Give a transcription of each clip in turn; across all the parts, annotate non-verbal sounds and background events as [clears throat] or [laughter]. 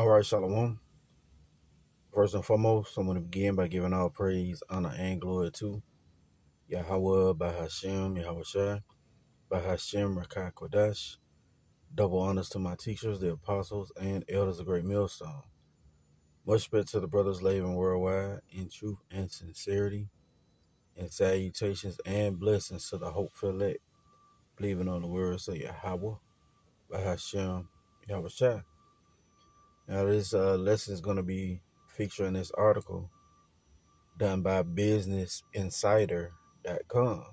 All right, Shalom. First and foremost, I'm going to begin by giving all praise, honor, and glory to Yahweh, Bahasham, Yahweh Shai, Bahasham, Rakai Kodash. Double honors to my teachers, the apostles, and elders of Great Millstone. Much respect to the brothers living worldwide in truth and sincerity, and salutations and blessings to the hopeful elect, believing on the words of Yahweh, Bahasham, Yahweh Shai. Now, this uh, lesson is going to be featuring this article done by BusinessInsider.com.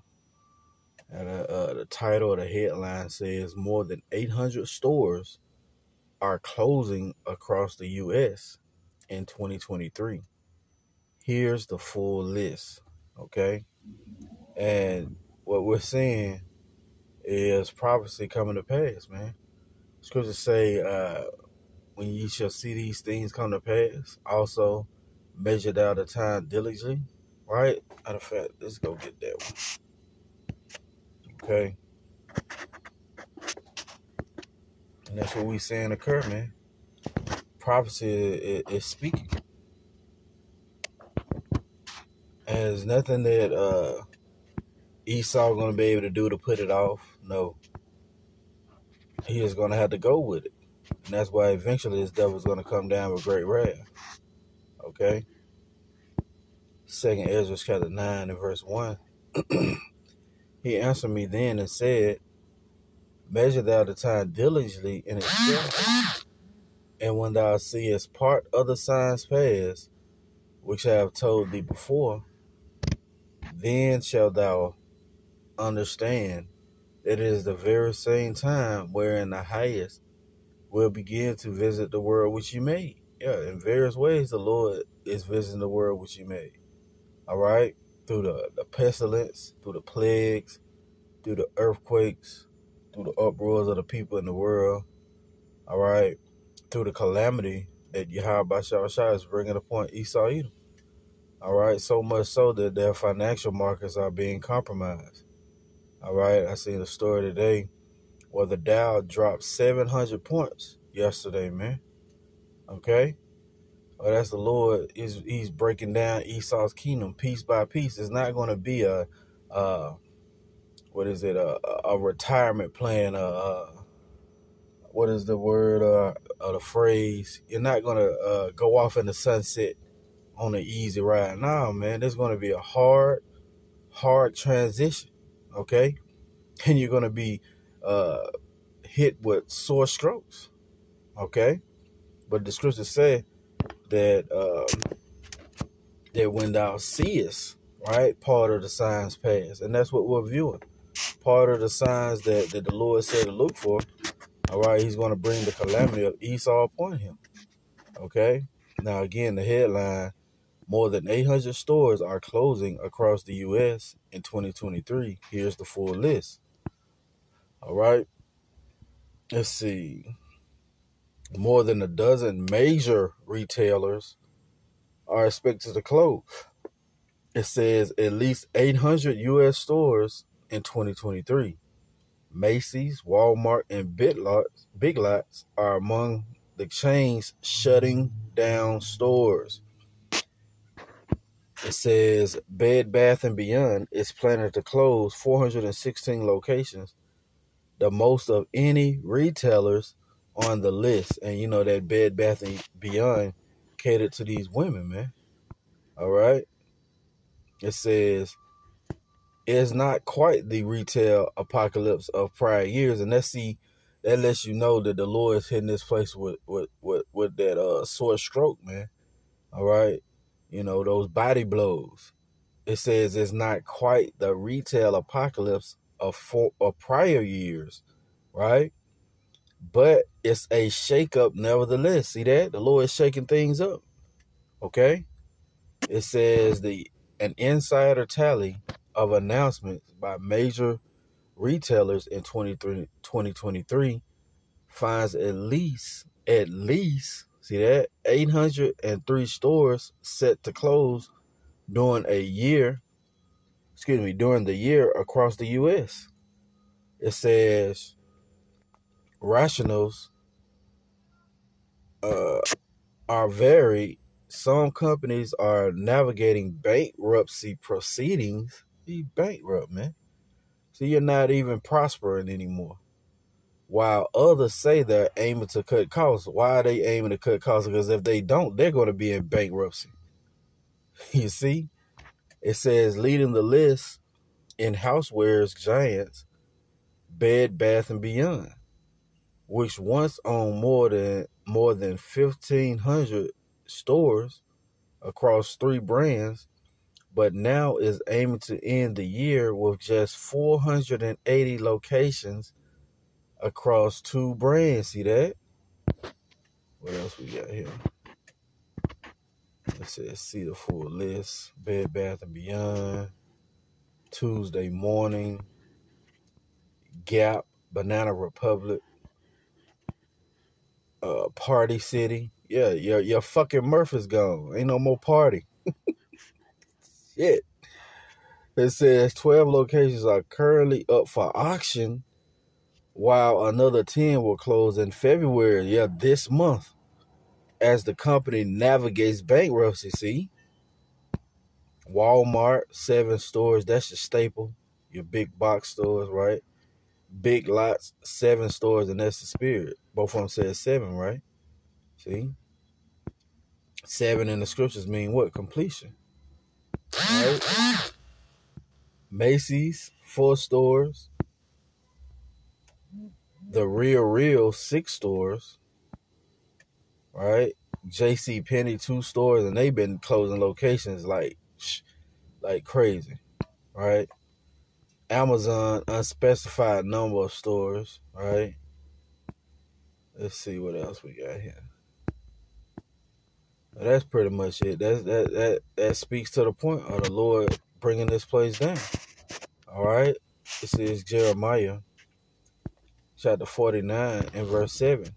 And uh, uh, the title of the headline says more than 800 stores are closing across the U.S. in 2023. Here's the full list, okay? And what we're seeing is prophecy coming to pass, man. Scriptures say, uh, when ye shall see these things come to pass, also measure out the time diligently. Right? Matter of fact, let's go get that one. Okay. And that's what we saying occur, man. Prophecy is, is, speaking. And there's nothing that uh, Esau gonna be able to do to put it off. No. He is gonna have to go with it. And that's why eventually this devil's going to come down with great wrath. Okay? Second Ezra chapter 9 and verse 1. [clears throat] he answered me then and said, Measure thou the time diligently in itself, and when thou seest part of the signs pass, which I have told thee before, then shalt thou understand that it is the very same time wherein the highest will begin to visit the world which you made. Yeah, in various ways, the Lord is visiting the world which He made. All right, through the, the pestilence, through the plagues, through the earthquakes, through the uproars of the people in the world. All right, through the calamity that Yahawashi is bringing upon Esau Edom. All right, so much so that their financial markets are being compromised. All right, I seen a story today well, the Dow dropped 700 points yesterday, man. Okay? Well, that's the Lord. He's, he's breaking down Esau's kingdom piece by piece. It's not going to be a, uh, what is it, a, a retirement plan, uh, uh, what is the word, uh, or the phrase? You're not going to uh, go off in the sunset on an easy ride. No, man, there's going to be a hard, hard transition, okay? And you're going to be uh, hit with sore strokes. Okay, but the scriptures say that um, that when thou seest, right, part of the signs pass, and that's what we're viewing. Part of the signs that, that the Lord said to look for. All right, He's going to bring the calamity of Esau upon him. Okay. Now again, the headline: More than 800 stores are closing across the U.S. in 2023. Here's the full list. All right. Let's see. More than a dozen major retailers are expected to close. It says at least 800 U.S. stores in 2023. Macy's, Walmart, and Big Lots, Big Lots are among the chains shutting down stores. It says Bed Bath and Beyond is planning to close 416 locations the most of any retailers on the list. And you know that Bed Bath and Beyond catered to these women, man. All right. It says it's not quite the retail apocalypse of prior years, and let's see that lets you know that the Lord is hitting this place with with with, with that uh sore stroke, man. All right. You know, those body blows. It says it's not quite the retail apocalypse of, for, of prior years, right? But it's a shakeup nevertheless. See that? The Lord is shaking things up. Okay? It says the an insider tally of announcements by major retailers in 2023 finds at least at least see that 803 stores set to close during a year excuse me, during the year across the U.S. It says rationals uh, are varied. Some companies are navigating bankruptcy proceedings. Be bankrupt, man. So you're not even prospering anymore. While others say they're aiming to cut costs. Why are they aiming to cut costs? Because if they don't, they're going to be in bankruptcy. [laughs] You see? It says leading the list in housewares giants, Bed Bath and Beyond, which once owned more than more than fifteen hundred stores across three brands, but now is aiming to end the year with just 480 locations across two brands. See that? What else we got here? It says see the full list. Bed Bath and Beyond. Tuesday morning. Gap, Banana Republic, uh, Party City. Yeah, your your fucking Murph is gone. Ain't no more party. [laughs] Shit. It says 12 locations are currently up for auction, while another 10 will close in February. Yeah, this month, as the company navigates bankruptcy. See, Walmart, seven stores. That's your staple. Your big box stores, right? Big lots, seven stores, and that's the spirit. Both of them said seven, right? See? Seven in the scriptures mean what? Completion. Right? Macy's, four stores. The Real Real, six stores. Right? JC Penney, two stores, and they've been closing locations like like crazy. Right? Amazon, unspecified number of stores, right? Let's see what else we got here. That's pretty much it. That that that that speaks to the point of the Lord bringing this place down. All right. This is Jeremiah chapter 49 and verse 7.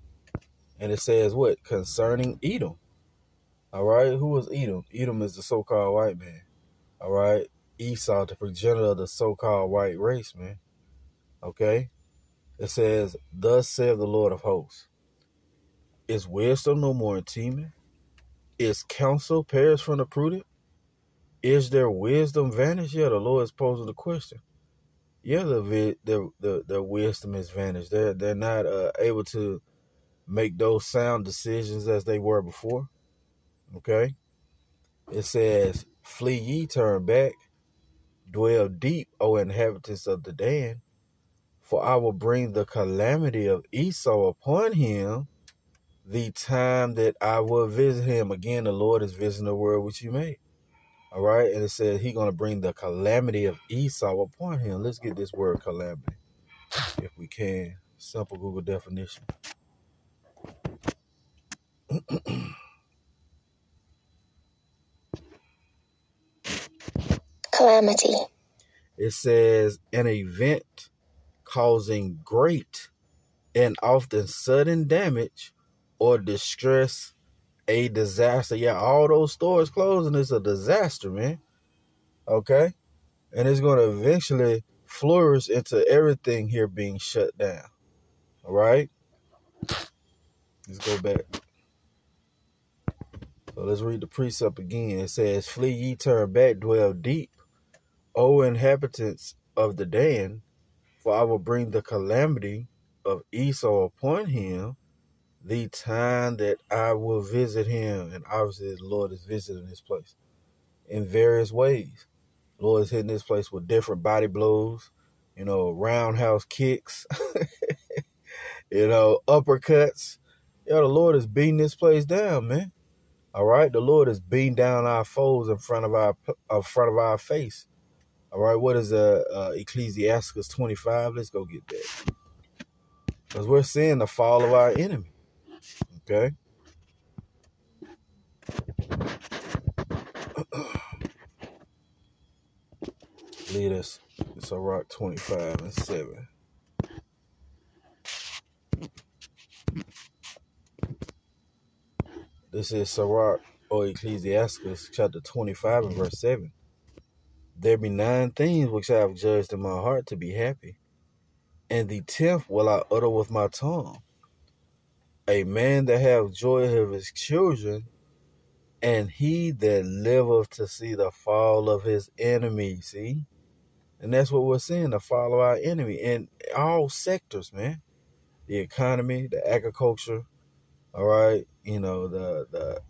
And it says what? Concerning Edom. All right. Who is Edom? Edom is the so called white man. All right. Esau, the progenitor of the so called white race, man. Okay? It says, Thus saith the Lord of hosts. Is wisdom no more in Teman? Is counsel perished from the prudent? Is their wisdom vanished? Yeah, the Lord is posing the question. Yeah, the the the, the wisdom is vanished. They're they're not uh, able to make those sound decisions as they were before. Okay. It says, "Flee ye, turn back, dwell deep, O inhabitants of Dedan, for I will bring the calamity of Esau upon him." the time that I will visit him. Again, the Lord is visiting the world which you made. All right. And it says he's going to bring the calamity of Esau upon him. Let's get this word calamity if we can. Simple Google definition. Calamity. It says an event causing great and often sudden damage or distress, a disaster. Yeah, all those stores closing is a disaster, man. Okay? And it's going to eventually flourish into everything here being shut down. All right? Let's go back. So let's read the precept again. It says, Flee ye, turn back, dwell deep, O inhabitants of Dedan, for I will bring the calamity of Esau upon him the time that I will visit him. And obviously, the Lord is visiting this place in various ways. The Lord is hitting this place with different body blows, you know, roundhouse kicks, [laughs] you know, uppercuts. Yeah, the Lord is beating this place down, man. All right, the Lord is beating down our foes in front of our in front of our face. All right, what is uh, uh Ecclesiasticus twenty five? Let's go get that because we're seeing the fall of our enemy. Okay. [clears throat] Lead us. It's a rock 25 and 7. This is Sirach or Ecclesiasticus chapter 25 and verse 7. There be nine things which I have judged in my heart to be happy, and the tenth will I utter with my tongue a man that have joy of his children, and he that liveth to see the fall of his enemy. See? And that's what we're seeing, the fall of our enemy in all sectors, man. The economy, the agriculture, all right, you know, the the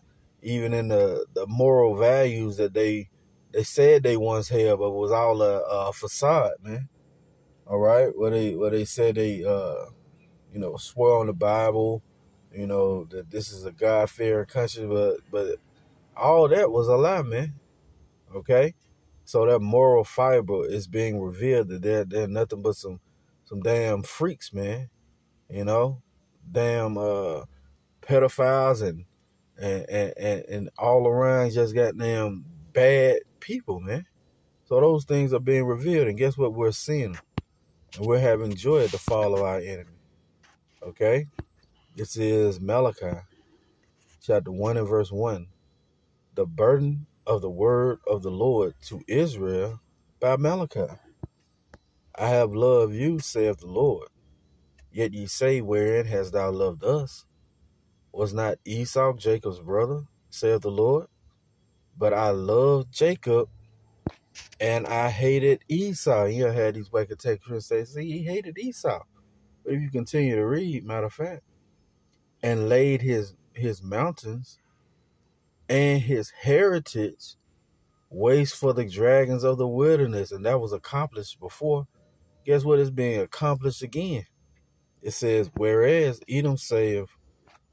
even in the the moral values that they they said they once held, but was all a, a facade, man. All right, where they where they said they uh you know swear on the Bible, you know that this is a God fearing country, but but all that was a lie, man. Okay, so that moral fiber is being revealed that they're they're nothing but some some damn freaks, man. You know, damn uh pedophiles and and and, and all around just got goddamn bad people, man. So those things are being revealed, and guess what? We're seeing, and we're having joy at the fall of our enemy. Okay, this is Malachi, chapter one and verse one. The burden of the word of the Lord to Israel by Malachi. I have loved you, saith the Lord. Yet ye say, Wherein hast thou loved us? Was not Esau Jacob's brother, saith the Lord? But I loved Jacob and I hated Esau. You had these wicked textures say, see, he hated Esau. But if you continue to read, matter of fact, and laid his his mountains and his heritage waste for the dragons of the wilderness, and that was accomplished before. Guess what is being accomplished again? It says, Whereas Edom saith,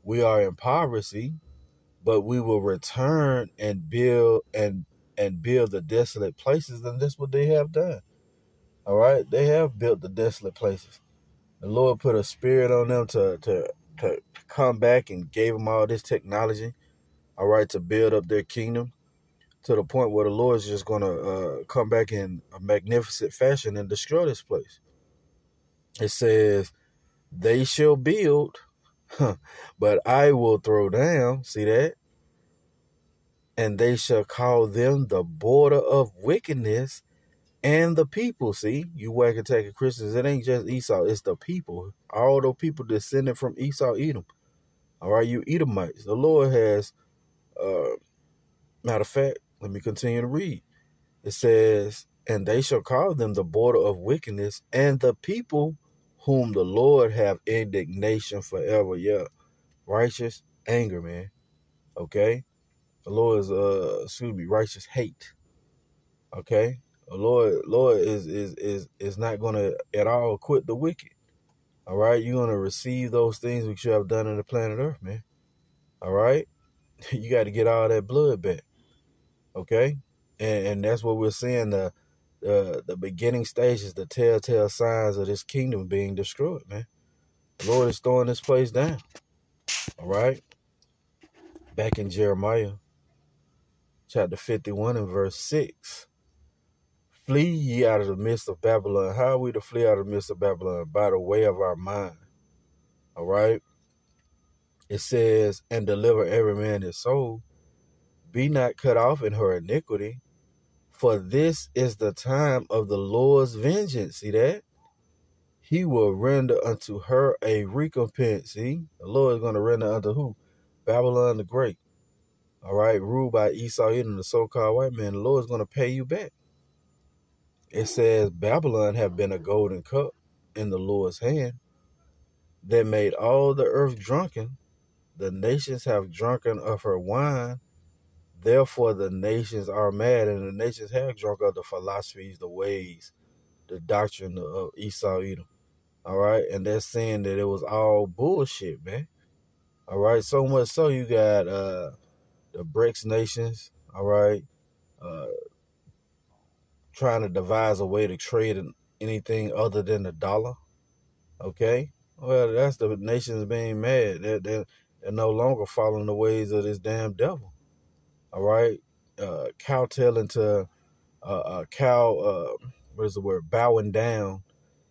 We are in poverty, but we will return and build and and build the desolate places, then that's what they have done. All right, they have built the desolate places. The Lord put a spirit on them to to to come back and gave them all this technology, all right, to build up their kingdom to the point where the Lord is just going to uh, come back in a magnificent fashion and destroy this place. It says, "They shall build, [laughs] but I will throw down." See that? and they shall call them the border of wickedness and the people. See, you whack attacking Christians. It ain't just Esau, it's the people. All the people descended from Esau, Edom. All right, you Edomites. The Lord has, uh, matter of fact, let me continue to read. It says, And they shall call them the border of wickedness and the people whom the Lord have indignation forever. Yeah, righteous anger, man. Okay? The Lord is uh excuse me, righteous hate. Okay? The Lord Lord is is is is not gonna at all quit the wicked. All right, you're gonna receive those things which you have done on the planet Earth, man. All right, [laughs] you got to get all that blood back. Okay, and and that's what we're seeing the the the beginning stages, the telltale signs of this kingdom being destroyed, man. The Lord is throwing this place down. All right, back in Jeremiah chapter 51 and verse 6. Flee ye out of the midst of Babylon. How are we to flee out of the midst of Babylon? By the way of our mind. All right. It says, and deliver every man his soul. Be not cut off in her iniquity, for this is the time of the Lord's vengeance. See that? He will render unto her a recompense. See, the Lord is going to render unto who? Babylon the Great all right, ruled by Esau Edom, the so-called white man, the Lord is going to pay you back. It says Babylon have been a golden cup in the Lord's hand that made all the earth drunken. The nations have drunken of her wine. Therefore, the nations are mad, and the nations have drunk of the philosophies, the ways, the doctrine of Esau Edom. All right, and they're saying that it was all bullshit, man. All right, so much so you got uh the BRICS nations, all right, uh, trying to devise a way to trade in anything other than the dollar. Okay, well, that's the nations being mad. They're, they're, they're no longer following the ways of this damn devil. All right, uh, cowtailing to uh, uh, cow. Uh, what is the word? Bowing down,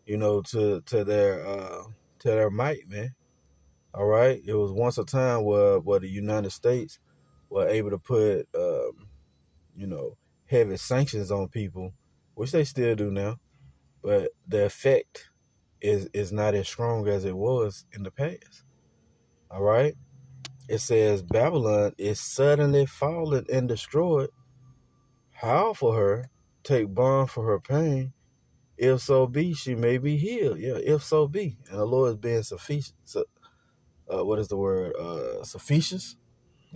you know, to to their uh, to their might, man. All right, it was once a time where where the United States were able to put, um, you know, heavy sanctions on people, which they still do now, but the effect is is not as strong as it was in the past. All right. It says Babylon is suddenly fallen and destroyed. How for her take bond for her pain? If so be, she may be healed. Yeah, if so be. And the Lord is being sufficient. Uh, what is the word? Uh, sufficient.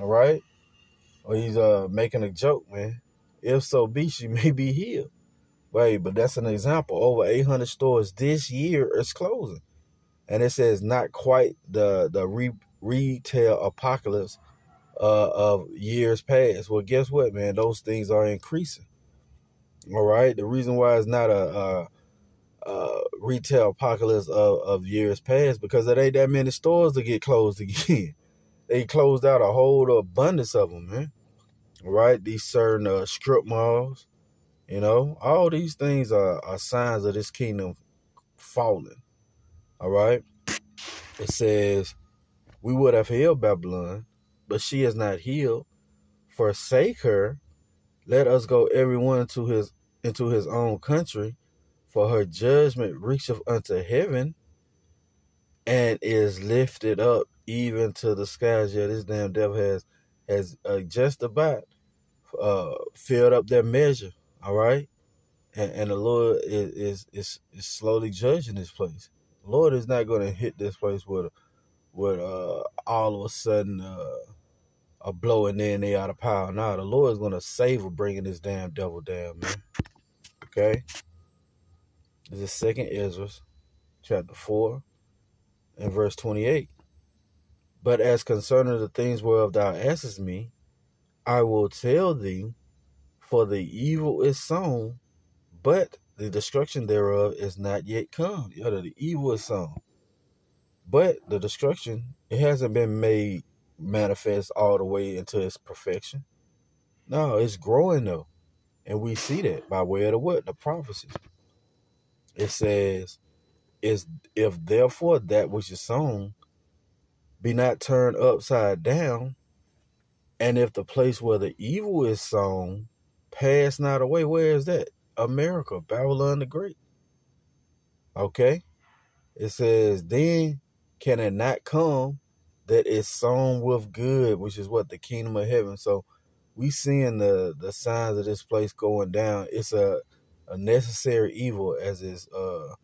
All right. Or he's uh making a joke, man. If so be, she [laughs] may be healed. Wait, but that's an example. Over 800 stores this year is closing, and it says not quite the the re, retail apocalypse uh, of years past. Well, guess what, man? Those things are increasing. All right. The reason why it's not a, a, a retail apocalypse of, of years past because it ain't that many stores to get closed [laughs] again. they closed out a whole abundance of them, man. All right. These certain uh, strip malls you know, all these things are, are signs of this kingdom falling. All right. It says, We would have healed Babylon, but she is not healed. Forsake her. Let us go everyone to his into his own country, for her judgment reacheth unto heaven and is lifted up even to the skies. Yeah, this damn devil has has uh, just about uh, filled up their measure all right, and, and the Lord is, is is slowly judging this place. Lord is not going to hit this place with with uh, all of a sudden uh, a blow then they out of power. Now the Lord is going to savor bringing this damn devil down, man. Okay, this is Second Ezra, chapter four, and verse twenty-eight. But as concerning the things whereof thou askest me, I will tell thee for the evil is sown, but the destruction thereof is not yet come. Yeah, the evil is sown. But the destruction, it hasn't been made manifest all the way into its perfection. No, it's growing though. And we see that by way of the what? The prophecy. It says, is if therefore that which is sown be not turned upside down, and if the place where the evil is sown pass not away. Where is that? America, Babylon the Great. Okay? It says, then can it not come that is sown with good, which is what the kingdom of heaven. So we seeing the the signs of this place going down. It's a a necessary evil as is uh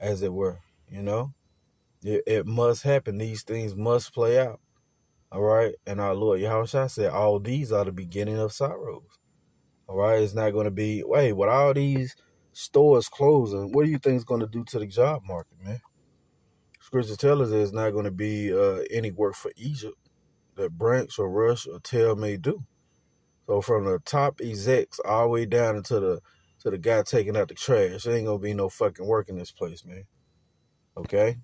as it were, you know? It, it must happen. These things must play out. All right. And our Lord Yahushua said, all these are the beginning of sorrows. All right, it's not going to be. Wait, with all these stores closing, what do you think is going to do to the job market, man? Scripture tells us there's not going to be uh, any work for Egypt that Branch or Rush or Tell may do. So from the top execs all the way down into the to the guy taking out the trash, there ain't gonna be no fucking work in this place, man. Okay.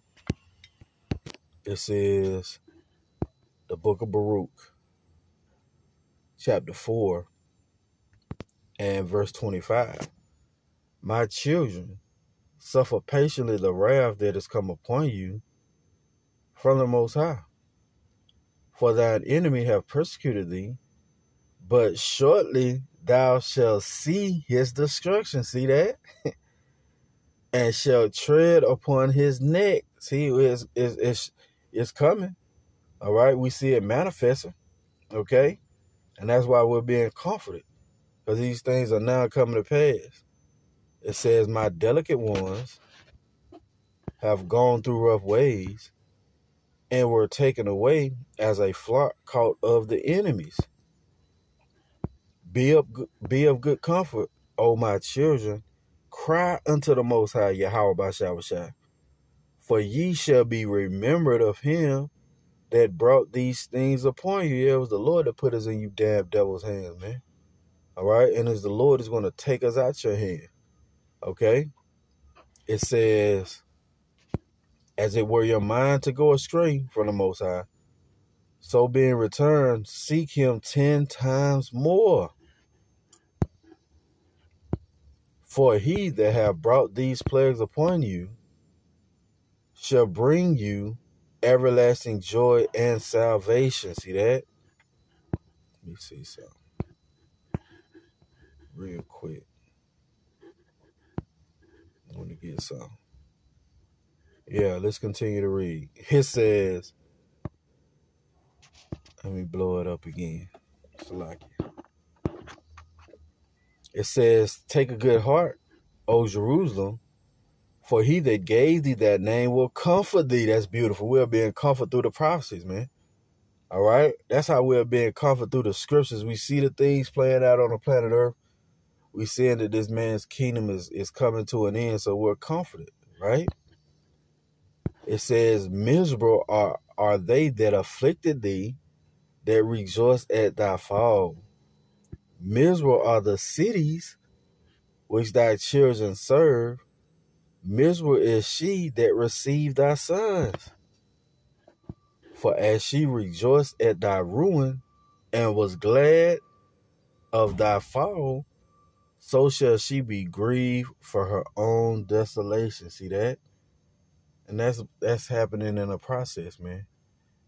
This is the book of Baruch, chapter four, and verse 25 My children, suffer patiently the wrath that is come upon you from the Most High. For thine enemy have persecuted thee, but shortly thou shalt see his destruction. See that? [laughs] and shall tread upon his neck. See, it's, it's, it's, it's coming. All right, we see it manifesting. Okay, and that's why we're being comforted because these things are now coming to pass. It says, My delicate ones have gone through rough ways and were taken away as a flock caught of the enemies. Be of, be of good comfort, O my children. Cry unto the Most High Yahweh Bashawashai. For ye shall be remembered of him that brought these things upon you. It was the Lord that put us in you damn devil's hands, man. All right. And it's the Lord is going to take us out your hand. Okay. It says, as it were your mind to go astray from the Most High, so being returned, seek him ten times more. For he that have brought these plagues upon you shall bring you everlasting joy and salvation. See that? Let me see something real quick. To get some. Yeah, let's continue to read. It says, Let me blow it up again. It says, Take a good heart, O Jerusalem, for he that gave thee that name will comfort thee. That's beautiful. We're being comforted through the prophecies, man. All right? That's how we're being comforted through the scriptures. We see the things playing out on the planet Earth. We seeing that this man's kingdom is, is coming to an end, so we're comforted, right? It says, Miserable are, are they that afflicted thee, that rejoice at thy fall. Miserable are the cities which thy children serve. Miserable is she that received thy sons. For as she rejoiced at thy ruin and was glad of thy fall, so shall she be grieved for her own desolation. See that? And that's that's happening in a process, man.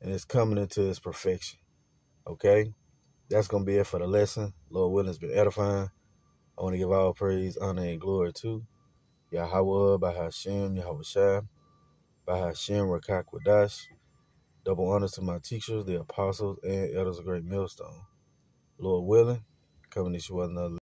And it's coming into its perfection. Okay? That's gonna be it for the lesson. Lord willing, it's been edifying. I want to give all praise, honor, and glory to Yahweh, Bahasham, Yahweh Shai, Bahasham, Rakak Wadash. Double honors to my teachers, the apostles, and elders of Great Millstone. Lord willing, coming to you another.